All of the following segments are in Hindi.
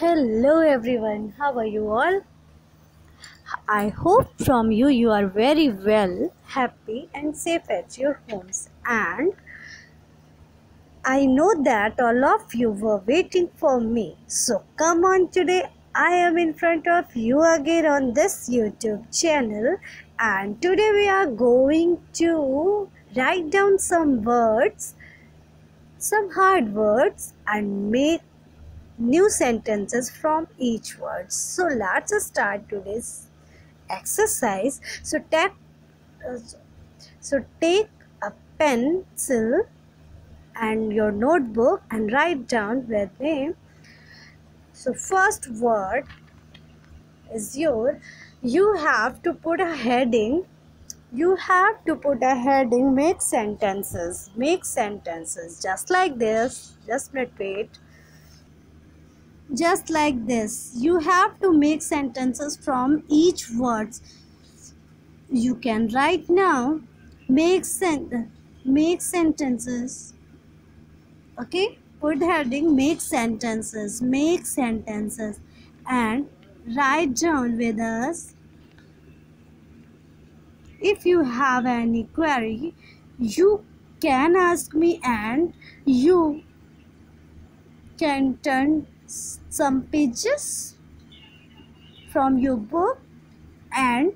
Hello everyone, how are you all? I hope from you you are very well, happy and safe at your homes and I know that all of you were waiting for me. So come on today I am in front of you again on this YouTube channel and today we are going to write down some words some hard words and make new sentences from each word. So let's start today's exercise. So take uh, so take a pencil and your notebook and write down with me so first word is your you have to put a heading you have to put a heading make sentences make sentences just like this just wait just like this. You have to make sentences from each words. You can write now make sent make sentences. Okay? Put heading make sentences make sentences. And write down with us. If you have any query you can ask me and you can turn some pages from your book and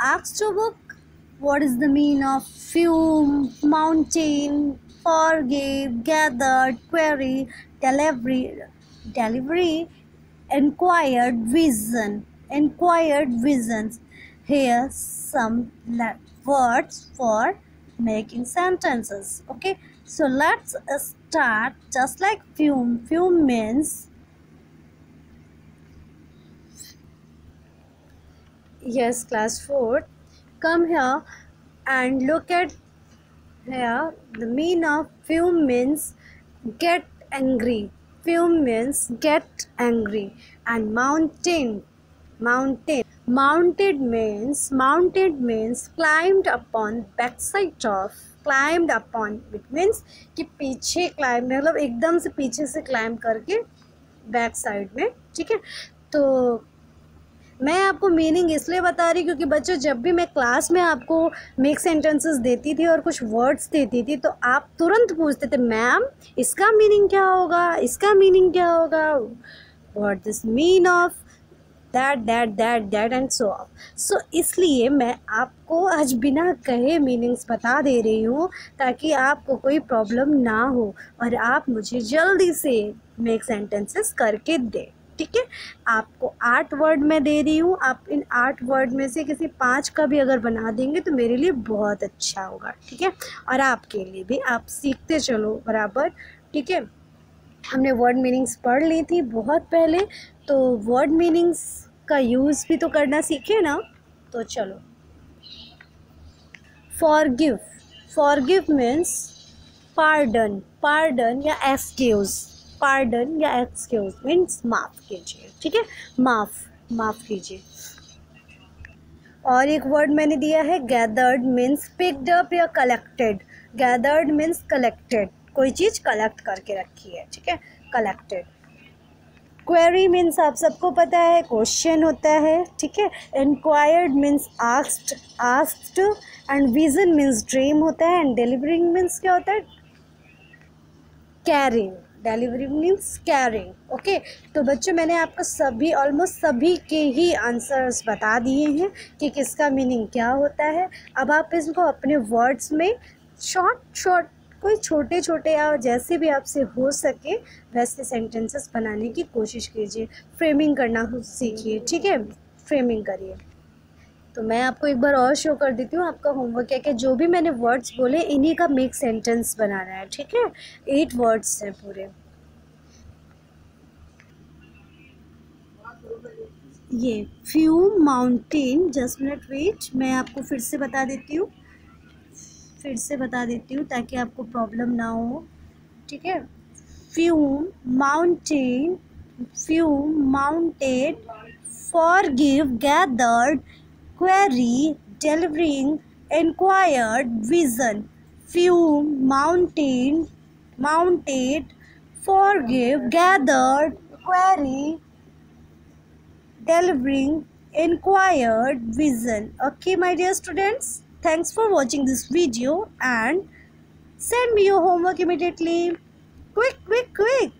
ask your book what is the mean of fume mountain forgive gathered query delivery delivery inquired vision inquired visions. Here some words for making sentences okay so let's start just like fume fume means. Yes class 4 come here and look at here the mean of fume means. Get angry. Fume means get angry. And mountain mountain. Mounted means mounted means climbed upon backside of climbed upon. It means कि पीछे क्लाइम मतलब एकदम से पीछे से क्लाइम करके बैक साइड में, ठीक है? तो मैं आपको मीनिंग इसलिए बता रही क्योंकि बच्चों, जब भी मैं क्लास में आपको मेक सेंटेंसेस देती थी और कुछ वर्ड्स देती थी तो आप तुरंत पूछते थे मैम इसका मीनिंग क्या होगा? इसका मीनिंग क्या होगा? What this mean of that that that that and so of so इसलिए मैं आपको आज बिना कहे मीनिंग्स बता दे रही हूँ ताकि आपको कोई प्रॉब्लम ना हो और आप मुझे जल्दी से मेक सेंटेंसेस करके दें, ठीक है? आपको आठ वर्ड में दे रही हूँ। आप इन आठ वर्ड में से किसी पाँच का भी अगर बना देंगे तो मेरे लिए बहुत अच्छा होगा, ठीक है? और आपके लिए भी। आप सीखते चलो, बराबर, ठीक है? हमने वर्ड मीनिंग्स पढ़ ली थी बहुत पहले तो वर्ड मीनिंग्स का यूज़ भी तो करना सीखे ना तो चलो। Forgive forgive forgive means pardon pardon या एक्सक्यूज़ पार्डन या एक्सक्यूज़ मीन्स माफ़ कीजिए, ठीक है? माफ़ माफ़ कीजिए। और एक वर्ड मैंने दिया है गैदर्ड मीन्स पिक्ड अप या कलेक्टेड गैदर्ड मीन्स कलेक्टेड कोई चीज़ कलेक्ट करके रखी है, ठीक है? कलेक्टेड क्वेरी मीन्स आप सबको पता है क्वेश्चन होता है, ठीक है? Inquired means asked asked and vision means dream होता है एंड डिलीवरिंग मीन्स क्या होता है? Carrying delivering means carrying okay तो बच्चों, मैंने आपको सभी ऑलमोस्ट सभी के ही आंसर्स बता दिए हैं कि किसका मीनिंग क्या होता है। अब आप इसको अपने वर्ड्स में शॉर्ट शॉर्ट कोई छोटे छोटे या जैसे भी आपसे हो सके वैसे सेंटेंसेस बनाने की कोशिश कीजिए। फ्रेमिंग करना सीखिए, ठीक है? फ्रेमिंग करिए। तो मैं आपको एक बार और शो कर देती हूँ, आपका होमवर्क क्या क्या जो भी मैंने वर्ड्स बोले, इन्हीं का मेक सेंटेंस बनाना है, ठीक है? एट वर्ड्स हैं पूरे। ये few mountain just minute wait मैं आपको फिर से बता देती हूँ। फिर से बता देती हूँ ताकि आपको प्रॉब्लम ना हो ठीक है? Fume mountain fume mounted forgive gathered query delivering inquired vision fume mountain mounted forgive, gathered, query, delivering, inquired, vision. Okay, my dear students, thanks for watching this video and send me your homework immediately. Quick, quick, quick.